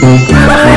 嗯。